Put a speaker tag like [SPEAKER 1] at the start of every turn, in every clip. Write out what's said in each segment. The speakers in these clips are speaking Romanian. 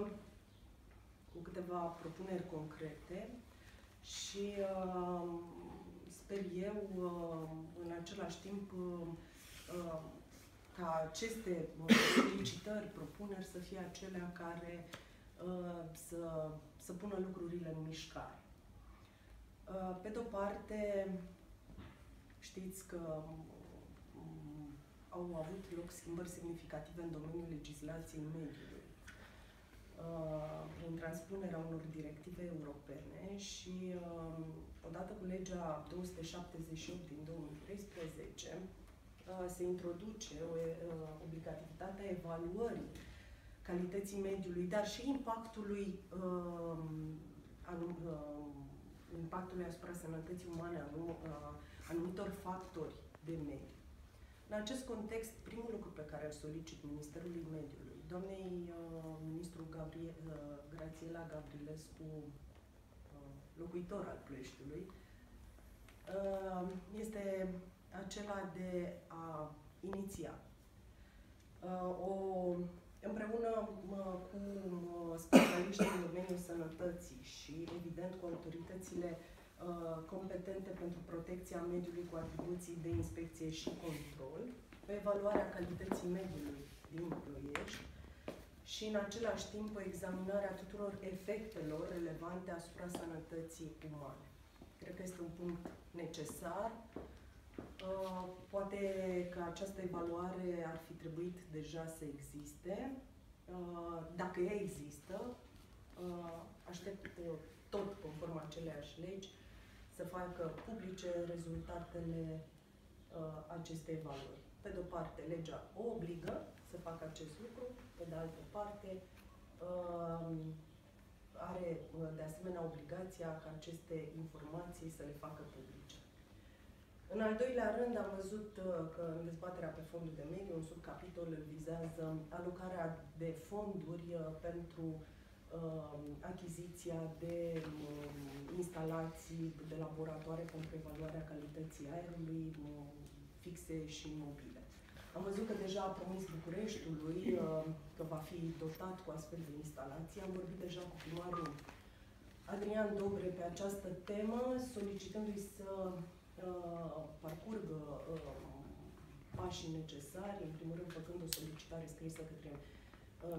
[SPEAKER 1] uh, cu câteva propuneri concrete și uh, sper eu uh, în același timp uh, uh, ca aceste uh, solicitări, propuneri să fie acelea care uh, să, să pună lucrurile în mișcare. Uh, pe de-o parte, știți că um, au avut loc schimbări semnificative în domeniul legislației mediului uh, prin transpunerea unor directive europene și uh, odată cu legea 278 din 2013 se introduce o obligativitatea evaluării calității mediului, dar și impactului, impactului asupra sănătății umane a anumitor factori de mediu. În acest context, primul lucru pe care îl solicit Ministerului Mediului, doamnei uh, ministru Gabrie, uh, Grațiela Gabrilescu, uh, locuitor al Ploieștiului, uh, este acela de a iniția. Uh, o, împreună uh, cu uh, specialiștii în domeniul sănătății și, evident, cu autoritățile Uh, competente pentru protecția mediului cu atribuții de inspecție și control, o evaluare a calității mediului din Ploiești și în același timp o examinare a tuturor efectelor relevante asupra sănătății umane. Cred că este un punct necesar. Uh, poate că această evaluare ar fi trebuit deja să existe. Uh, dacă ea există, aștept tot conform aceleași legi, să facă publice rezultatele uh, acestei evaluări. Pe de o parte, legea o obligă să facă acest lucru, pe de altă parte, uh, are uh, de asemenea obligația ca aceste informații să le facă publice. În al doilea rând, am văzut uh, că în dezbaterea pe fondul de mediu, un subcapitol vizează alocarea de fonduri uh, pentru uh, achiziția de uh, instalații de laboratoare pentru evaluarea calității aerului, uh, fixe și mobile. Am văzut că deja a promis Bucureștiului uh, că va fi dotat cu astfel de instalații. Am vorbit deja cu primarul Adrian Dobre pe această temă, solicitându-i să uh, parcurgă uh, pașii necesari, în primul rând făcând o solicitare scrisă către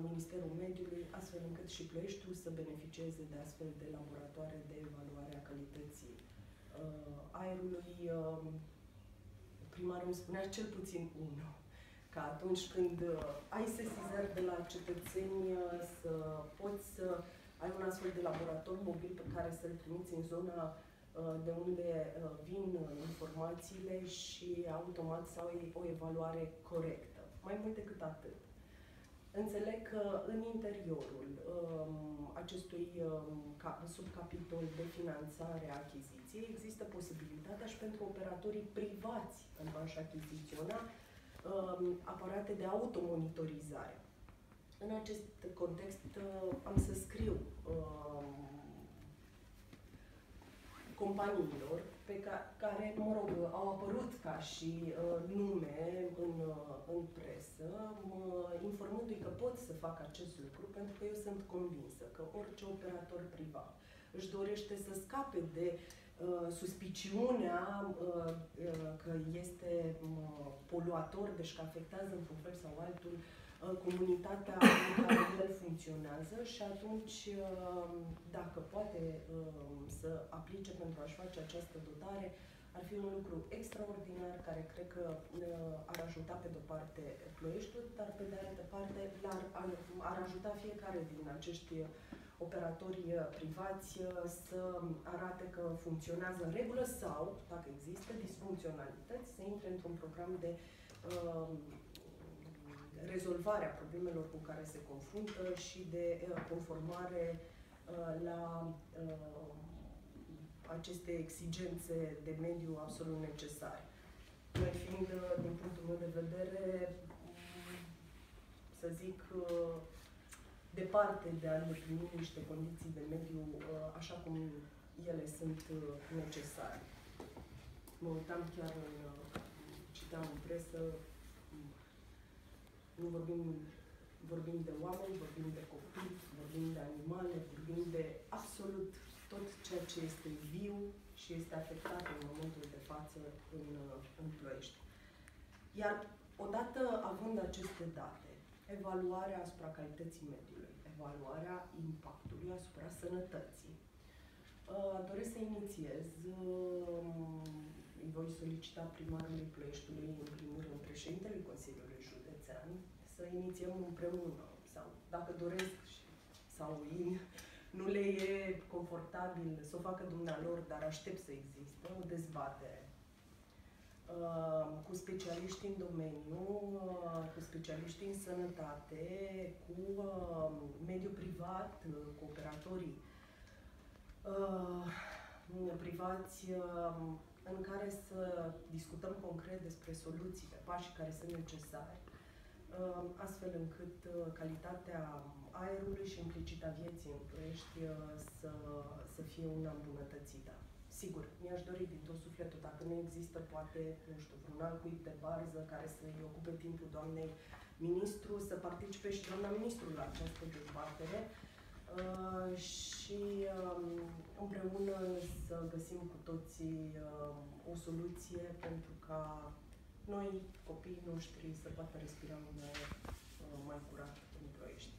[SPEAKER 1] Ministerul Mediului, astfel încât și Ploieștiul să beneficieze de astfel de laboratoare de evaluare a calității uh, aerului. Uh, primarul îmi spunea cel puțin unul, că atunci când uh, ai sesizări de la cetățeni uh, să poți să ai un astfel de laborator mobil pe care să-l trimiți în zona uh, de unde uh, vin informațiile și automat să ai o evaluare corectă. Mai mult decât atât Înțeleg că în interiorul um, acestui um, subcapitol de finanțare a achiziției există posibilitatea și pentru operatorii privați în a achiziționa um, aparate de automonitorizare. În acest context uh, am să scriu um, companiilor pe ca, care, mă rog, au apărut ca și uh, nume în, uh, în presă, uh, informându-i că pot să fac acest lucru, pentru că eu sunt convinsă că orice operator privat își dorește să scape de uh, suspiciunea uh, uh, că este uh, poluator, deci că afectează într-un fel sau altul uh, Uh, comunitatea în care el funcționează și atunci, uh, dacă poate uh, să aplice pentru a-și face această dotare, ar fi un lucru extraordinar care cred că ar ajuta pe de-o parte Ploieștiul, dar pe de altă parte ar, ar, ar ajuta fiecare din acești operatori privați să arate că funcționează în regulă sau, dacă există disfuncționalități, să intre într-un program de uh, rezolvarea problemelor cu care se confruntă și de uh, conformare uh, la uh, aceste exigențe de mediu absolut necesare. Noi fiind, din punctul meu de vedere, să zic, departe de a îndeplini niște condiții de mediu așa cum ele sunt necesare. Mă uitam chiar în, citeam în presă, nu vorbim, vorbim de oameni, vorbim de copii, vorbim absolut tot ceea ce este viu și este afectat în momentul de față în, în Ploiești. Iar odată având aceste date, evaluarea asupra calității mediului, evaluarea impactului asupra sănătății, uh, doresc să inițiez, uh, îi voi solicita primarului Ploieștiului, în primul rând președintele Consiliului Județean, să inițiem împreună, sau dacă doresc sau in, nu le e confortabil să o facă dumnealor, dar aștept să existe o dezbatere. Uh, cu specialiști în domeniu, uh, cu specialiști în sănătate, cu uh, mediul privat, cooperatorii privați în care să discutăm concret despre soluțiile, pașii care sunt necesari, astfel încât calitatea aerului și implicita vieții în Ploiești uh, să, să fie una îmbunătățită. Sigur, mi-aș dori din tot sufletul, dacă nu există, poate, nu știu, vreun alt cuib de barză care să-i ocupe timpul doamnei ministru, să participe și doamna ministru la această dezbatere uh, și uh, împreună să găsim cu toții uh, o soluție pentru ca noi, copiii noștri, să poată respira un uh, mai curat în Ploiești.